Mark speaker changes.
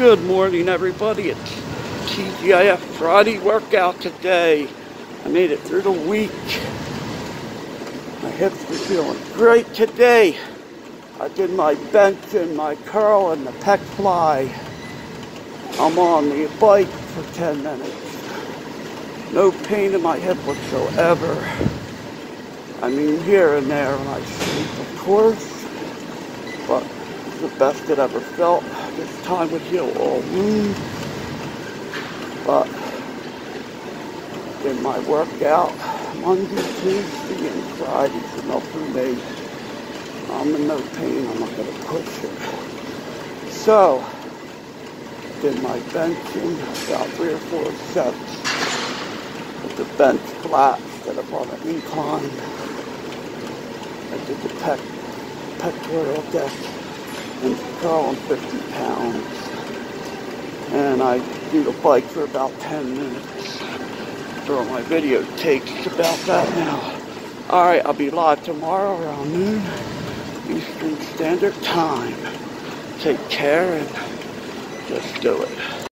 Speaker 1: Good morning, everybody. It's TGIF Friday workout today. I made it through the week. My hips are feeling great today. I did my bench and my curl and the pec fly. I'm on the bike for 10 minutes. No pain in my hip whatsoever. I mean, here and there when I sleep, of course. But the best it ever felt. This time would heal all wounds. But in my workout, Monday, Tuesday, and Friday, enough for me. I'm in no pain. I'm not going to push it. So, did my benching about three or four sets with the bench flat instead of on an incline. I did the pec, pectoral deck and curl 50 pounds. And I do the bike for about 10 minutes. So my video takes about that now. Alright, I'll be live tomorrow around noon Eastern Standard Time. Take care and just do it.